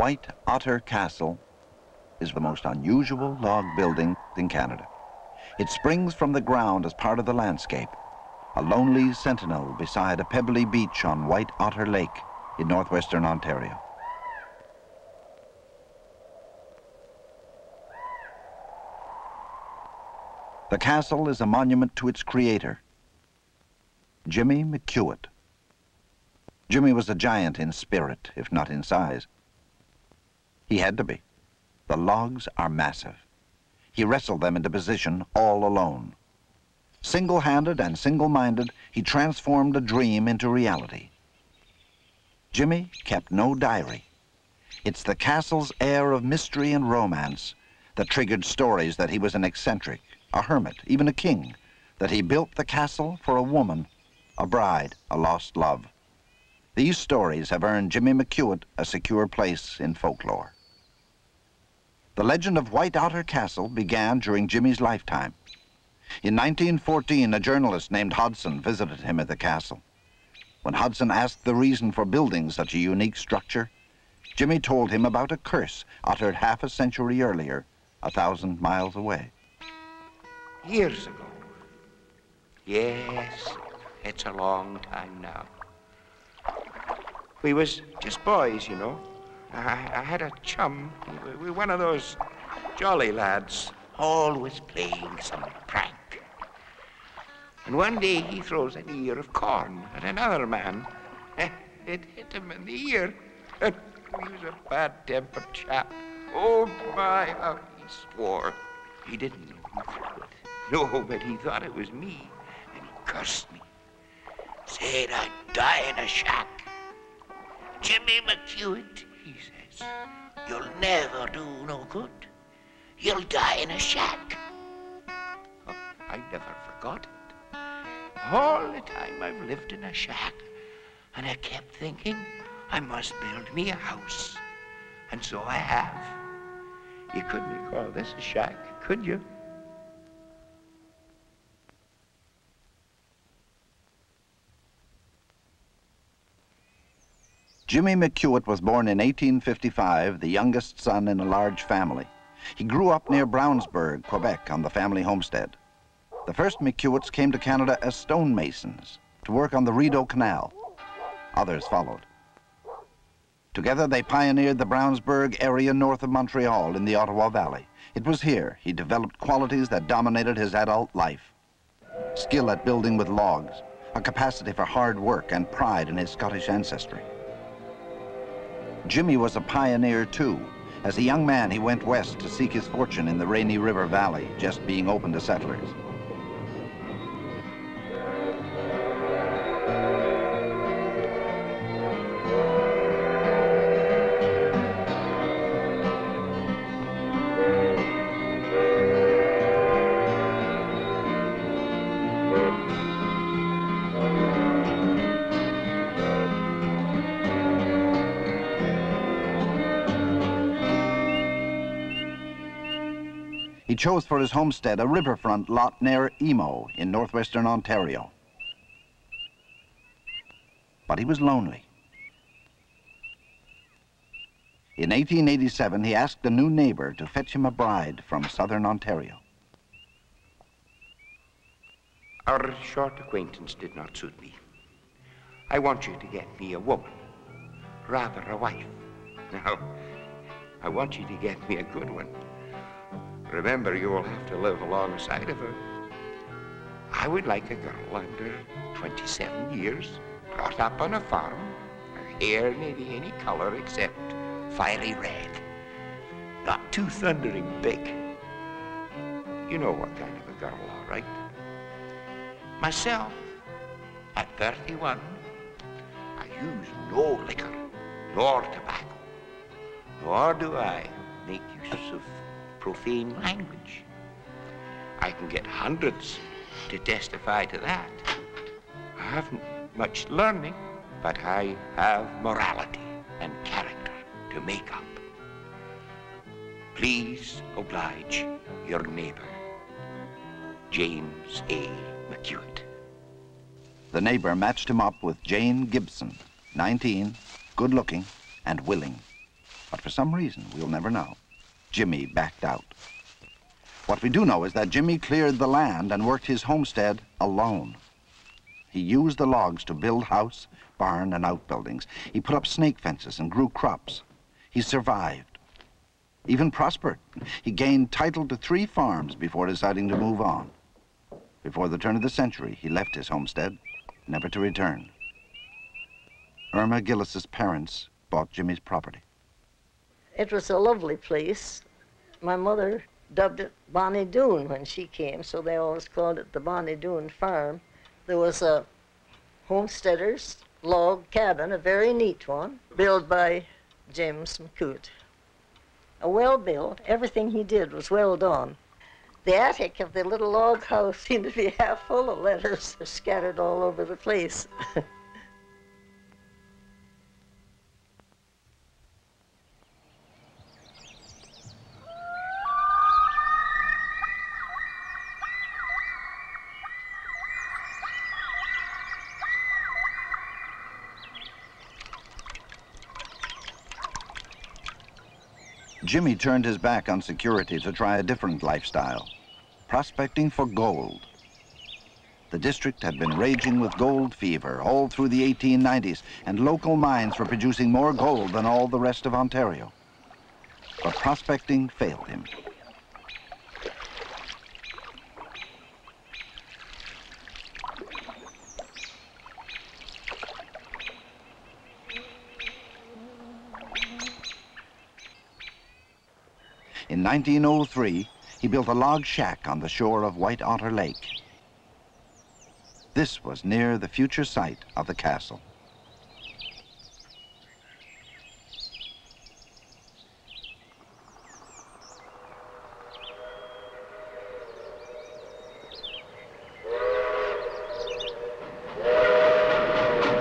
White Otter Castle is the most unusual log building in Canada. It springs from the ground as part of the landscape, a lonely sentinel beside a pebbly beach on White Otter Lake in northwestern Ontario. The castle is a monument to its creator, Jimmy McOuat. Jimmy was a giant in spirit, if not in size. He had to be. The logs are massive. He wrestled them into position all alone. Single-handed and single-minded, he transformed a dream into reality. Jimmy kept no diary. It's the castle's air of mystery and romance that triggered stories that he was an eccentric, a hermit, even a king, that he built the castle for a woman, a bride, a lost love. These stories have earned Jimmy McOuat a secure place in folklore. The legend of White Otter Castle began during Jimmy's lifetime. In 1914, a journalist named Hodson visited him at the castle. When Hodson asked the reason for building such a unique structure, Jimmy told him about a curse uttered half a century earlier, a thousand miles away. Years ago. Yes, it's a long time now. We was just boys, you know. I, I had a chum, one of those jolly lads, always playing some prank. And one day he throws an ear of corn at another man. It hit him in the ear. He was a bad-tempered chap. Oh, my, how he swore. He didn't know who threw it. No, but he thought it was me, and he cursed me. Said I'd die in a shack. Jimmy McOuat, he says, you'll never do no good. You'll die in a shack. Oh, I never forgot it. All the time I've lived in a shack, and I kept thinking I must build me a house. And so I have. You couldn't call this a shack, could you? Jimmy McOuat was born in 1855, the youngest son in a large family. He grew up near Brownsburg, Quebec, on the family homestead. The first McOuats came to Canada as stonemasons to work on the Rideau Canal. Others followed. Together, they pioneered the Brownsburg area north of Montreal in the Ottawa Valley. It was here he developed qualities that dominated his adult life. Skill at building with logs, a capacity for hard work and pride in his Scottish ancestry. Jimmy was a pioneer too. As a young man, he went west to seek his fortune in the Rainy River Valley, just being open to settlers. He chose for his homestead a riverfront lot near Emo in northwestern Ontario. But he was lonely. In 1887, he asked a new neighbor to fetch him a bride from southern Ontario. Our short acquaintance did not suit me. I want you to get me a woman, rather a wife. Now, I want you to get me a good one. Remember, you will have to live alongside of her. I would like a girl under 27 years, brought up on a farm, her hair maybe any color except fiery red. Not too thundering big. You know what kind of a girl, all right? Myself, at 31, I use no liquor, nor tobacco, nor do I make use of profane language. I can get hundreds to testify to that. I haven't much learning, but I have morality and character to make up. Please oblige your neighbor, James A. McOuat. The neighbor matched him up with Jane Gibson, 19, good looking and willing. But for some reason, we'll never know, Jimmy backed out. What we do know is that Jimmy cleared the land and worked his homestead alone. He used the logs to build house, barn, and outbuildings. He put up snake fences and grew crops. He survived, even prospered. He gained title to three farms before deciding to move on. Before the turn of the century, he left his homestead, never to return. Irma Gillis's parents bought Jimmy's property. It was a lovely place. My mother dubbed it Bonnie Doon when she came, so they always called it the Bonnie Doon Farm. There was a homesteader's log cabin, a very neat one, built by James McCoot. A well built, everything he did was well done. The attic of the little log house seemed to be half full of letters scattered all over the place. Jimmy turned his back on security to try a different lifestyle, prospecting for gold. The district had been raging with gold fever all through the 1890s, and local mines were producing more gold than all the rest of Ontario. But prospecting failed him. In 1903, he built a log shack on the shore of White Otter Lake. This was near the future site of the castle.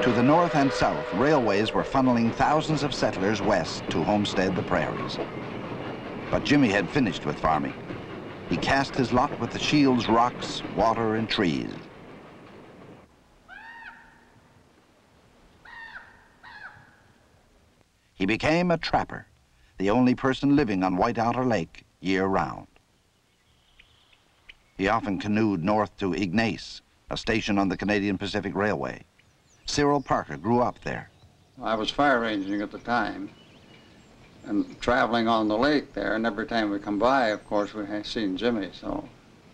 To the north and south, railways were funneling thousands of settlers west to homestead the prairies. But Jimmy had finished with farming. He cast his lot with the Shields rocks, water, and trees. He became a trapper, the only person living on White Otter Lake year-round. He often canoed north to Ignace, a station on the Canadian Pacific Railway. Cyril Parker grew up there. I was fire ranging at the time and traveling on the lake there, and every time we come by, of course, we have seen Jimmy, so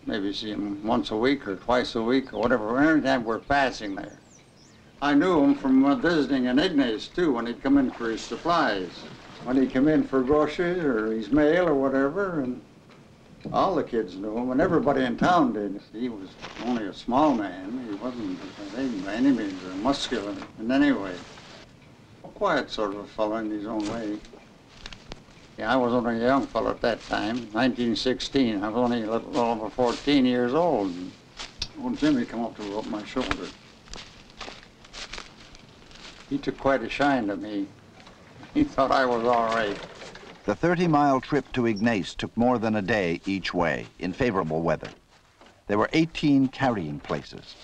maybe see him once a week or twice a week or whatever, every time we're passing there. I knew him from uh, visiting in Ignace, too, when he'd come in for his supplies. When he'd come in for groceries or his mail or whatever, and all the kids knew him, and everybody in town did. He was only a small man. He wasn't by any means muscular in any way. A quiet sort of a fellow in his own way. Yeah, I was only a young fellow at that time, 1916. I was only a little over 14 years old. Old Jimmy come up to rub my shoulder. He took quite a shine to me. He thought I was all right. The 30-mile trip to Ignace took more than a day each way in favorable weather. There were 18 carrying places.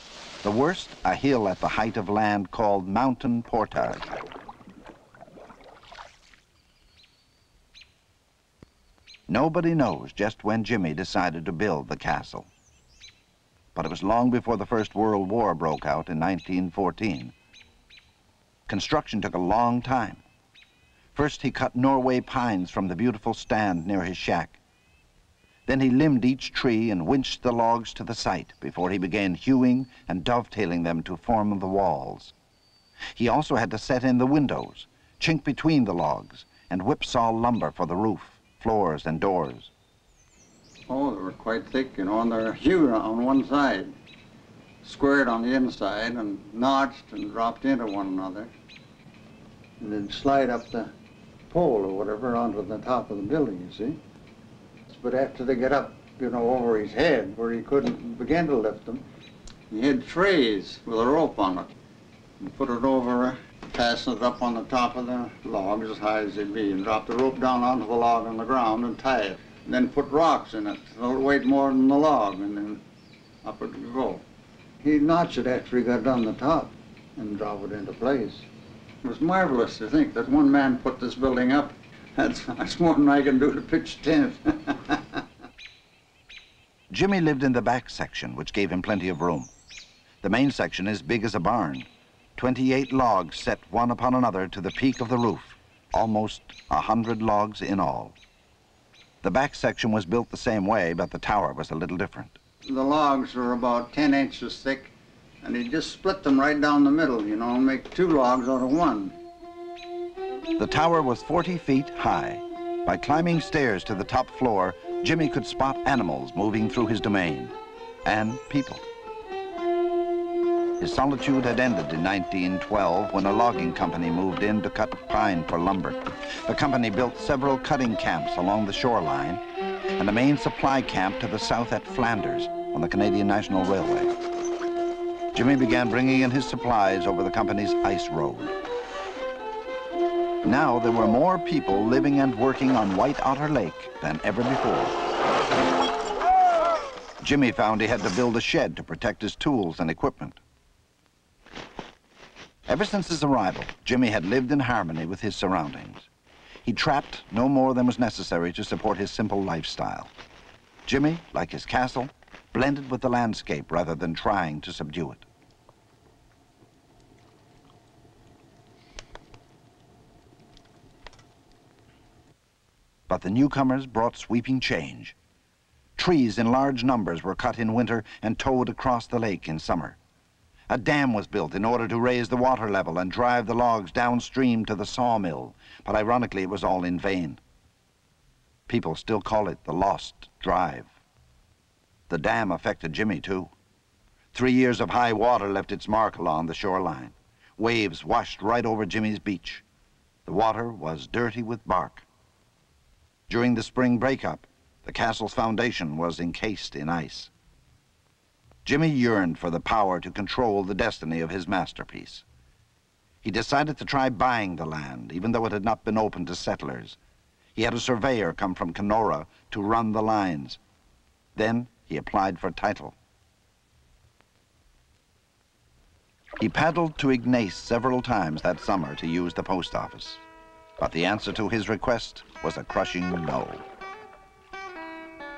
The worst, a hill at the height of land called Mountain Portage. Nobody knows just when Jimmy decided to build the castle. But it was long before the First World War broke out in 1914. Construction took a long time. First, he cut Norway pines from the beautiful stand near his shack. Then he limbed each tree and winched the logs to the site before he began hewing and dovetailing them to form the walls. He also had to set in the windows, chink between the logs, and whipsaw lumber for the roof floors and doors. Oh, they were quite thick, you know, and they're hewed on one side, squared on the inside and notched and dropped into one another. And then slide up the pole or whatever onto the top of the building, you see. But after they get up, you know, over his head where he couldn't begin to lift them, he had trays with a rope on it and put it over fasten it up on the top of the log as high as it be and drop the rope down onto the log on the ground and tie it. And then put rocks in it so it weighed more than the log and then up it would go. He'd notch it after he got done the top and drop it into place. It was marvelous to think that one man put this building up That's, that's more than I can do to pitch a tent. Jimmy lived in the back section, which gave him plenty of room. The main section is big as a barn. 28 logs set one upon another to the peak of the roof, almost a hundred logs in all. The back section was built the same way, but the tower was a little different. the logs were about 10 inches thick, and he just split them right down the middle, you know, and make two logs out of one. The tower was 40 feet high. By climbing stairs to the top floor, Jimmy could spot animals moving through his domain, and people. His solitude had ended in 1912 when a logging company moved in to cut pine for lumber. The company built several cutting camps along the shoreline and a main supply camp to the south at Flanders on the Canadian National Railway. Jimmy began bringing in his supplies over the company's ice road. Now there were more people living and working on White Otter Lake than ever before. Jimmy found he had to build a shed to protect his tools and equipment. Ever since his arrival, Jimmy had lived in harmony with his surroundings. He trapped no more than was necessary to support his simple lifestyle. Jimmy, like his castle, blended with the landscape rather than trying to subdue it. But the newcomers brought sweeping change. Trees in large numbers were cut in winter and towed across the lake in summer. A dam was built in order to raise the water level and drive the logs downstream to the sawmill, but ironically it was all in vain. People still call it the Lost Drive. The dam affected Jimmy, too. Three years of high water left its mark along the shoreline. Waves washed right over Jimmy's beach. The water was dirty with bark. During the spring breakup, the castle's foundation was encased in ice. Jimmy yearned for the power to control the destiny of his masterpiece. He decided to try buying the land, even though it had not been open to settlers. He had a surveyor come from Kenora to run the lines. Then he applied for title. He paddled to Ignace several times that summer to use the post office. But the answer to his request was a crushing no.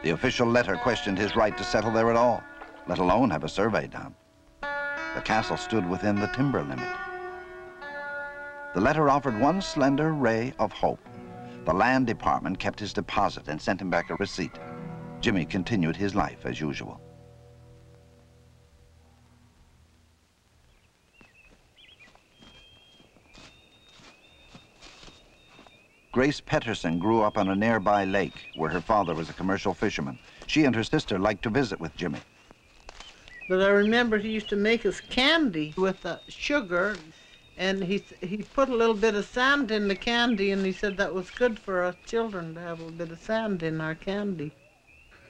The official letter questioned his right to settle there at all, let alone have a survey done. The castle stood within the timber limit. The letter offered one slender ray of hope. The land department kept his deposit and sent him back a receipt. Jimmy continued his life as usual. Grace Petterson grew up on a nearby lake where her father was a commercial fisherman. She and her sister liked to visit with Jimmy. But I remember he used to make us candy with the sugar, and he he put a little bit of sand in the candy, and he said that was good for us children to have a bit of sand in our candy.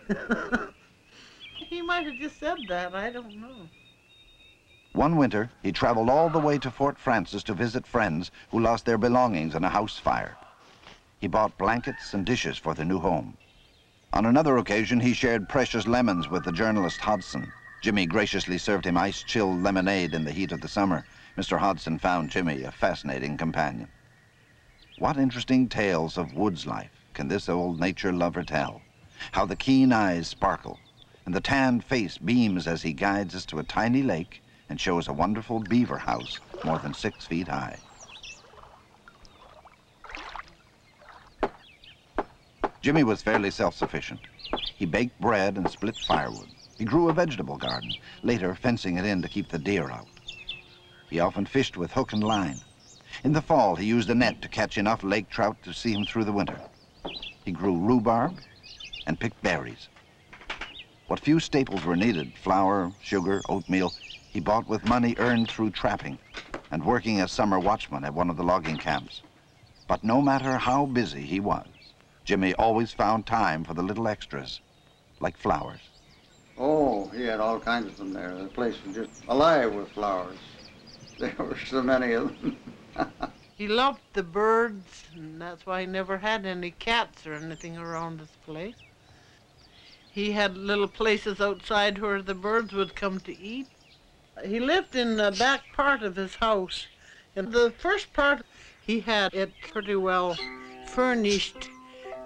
he might have just said that. I don't know. One winter, he traveled all the way to Fort Frances to visit friends who lost their belongings in a house fire. He bought blankets and dishes for the new home. On another occasion, he shared precious lemons with the journalist Hodson. Jimmy graciously served him ice-chilled lemonade in the heat of the summer. Mr. Hodson found Jimmy a fascinating companion. What interesting tales of woods life can this old nature lover tell? How the keen eyes sparkle and the tanned face beams as he guides us to a tiny lake and shows a wonderful beaver house more than six feet high. Jimmy was fairly self-sufficient. He baked bread and split firewood. He grew a vegetable garden, later fencing it in to keep the deer out. He often fished with hook and line. In the fall, he used a net to catch enough lake trout to see him through the winter. He grew rhubarb and picked berries. What few staples were needed, flour, sugar, oatmeal, he bought with money earned through trapping and working as summer watchman at one of the logging camps. But no matter how busy he was, Jimmy always found time for the little extras, like flowers. Oh, he had all kinds of them there. The place was just alive with flowers. There were so many of them. He loved the birds, and that's why he never had any cats or anything around his place. He had little places outside where the birds would come to eat. He lived in the back part of his house. In the first part, he had it pretty well furnished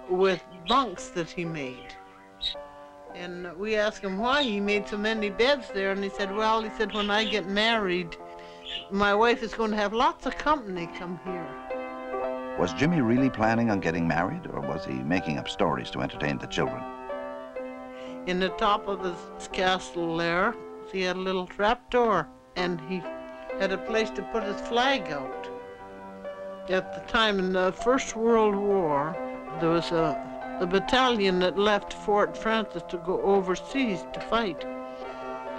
with bunks that he made. And we asked him why he made so many beds there, and he said, well, he said, when I get married, my wife is going to have lots of company come here. Was Jimmy really planning on getting married, or was he making up stories to entertain the children? In the top of his castle there, he had a little trap door, and he had a place to put his flag out. At the time in the First World War, there was a, a battalion that left Fort Frances to go overseas to fight.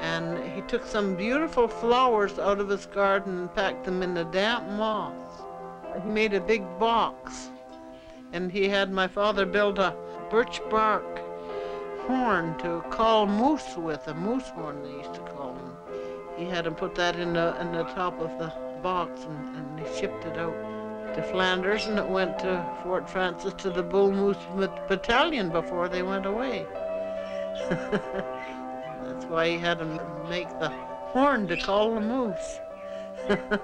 And he took some beautiful flowers out of his garden and packed them in the damp moss. He made a big box, and he had my father build a birch bark horn to call moose with, a moose horn they used to call him. He had him put that in the, in the top of the box, and, and he shipped it out to Flanders, and it went to Fort Frances to the Bull Moose Battalion before they went away. That's why he had him make the horn to call the moose.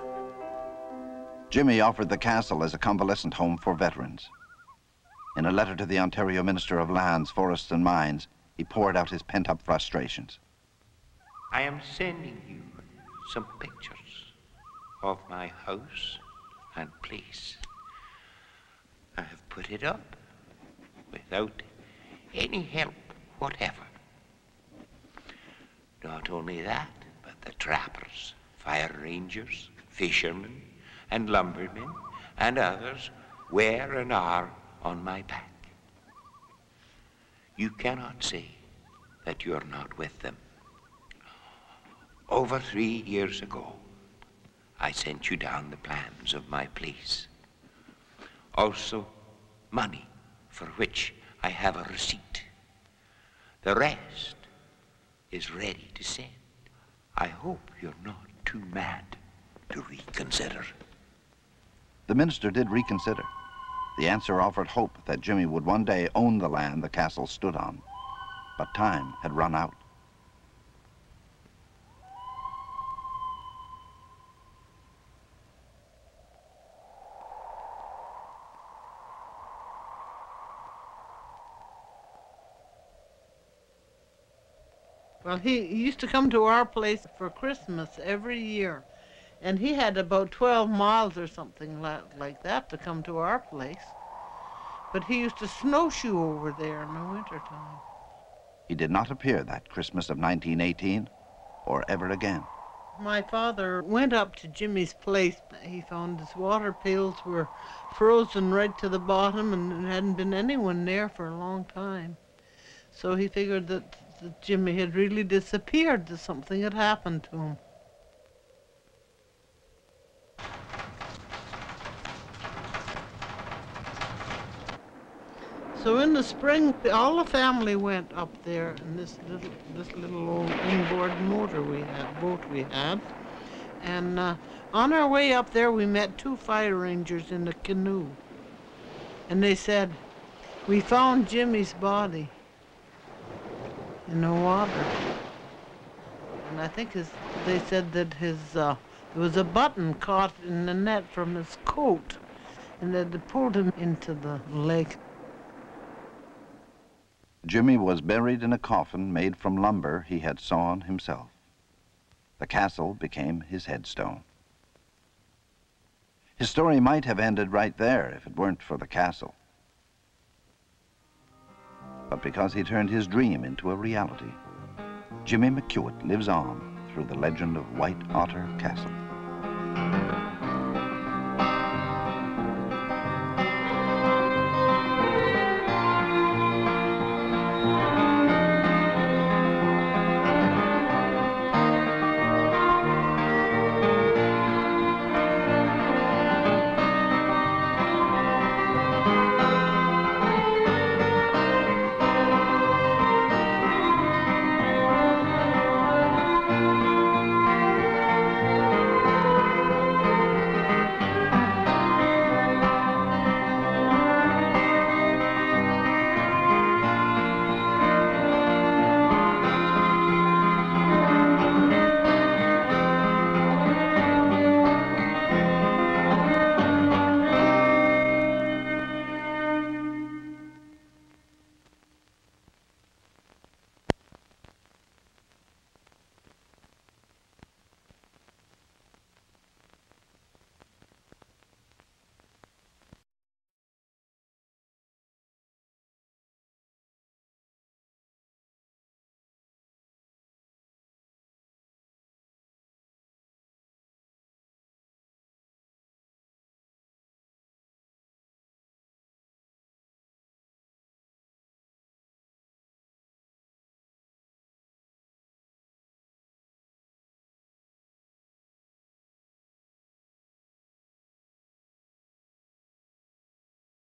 Jimmy offered the castle as a convalescent home for veterans. In a letter to the Ontario Minister of Lands, Forests and Mines, he poured out his pent-up frustrations. I am sending you some pictures of my house and place. I have put it up without any help whatever. Not only that, but the trappers, fire rangers, fishermen, and lumbermen, and others were and are on my back. You cannot say that you're not with them. Over three years ago, I sent you down the plans of my place. Also, money for which I have a receipt. The rest is ready to send. I hope you're not too mad to reconsider. The minister did reconsider. The answer offered hope that Jimmy would one day own the land the castle stood on. But time had run out. He, he used to come to our place for Christmas every year. And he had about 12 miles or something like, like that to come to our place. But he used to snowshoe over there in the wintertime. He did not appear that Christmas of 1918 or ever again. My father went up to Jimmy's place. He found his water pails were frozen right to the bottom and there hadn't been anyone there for a long time. So he figured that that Jimmy had really disappeared, that something had happened to him. So in the spring, all the family went up there in this little, this little old inboard motor we had, boat we had. And uh, on our way up there, we met two fire rangers in a canoe. And they said, we found Jimmy's body in the water. And I think his, they said that his uh, there was a button caught in the net from his coat, and that they pulled him into the lake. Jimmy was buried in a coffin made from lumber he had sawn himself. The castle became his headstone. His story might have ended right there if it weren't for the castle but because he turned his dream into a reality. Jimmy McOuat lives on through the legend of White Otter Castle.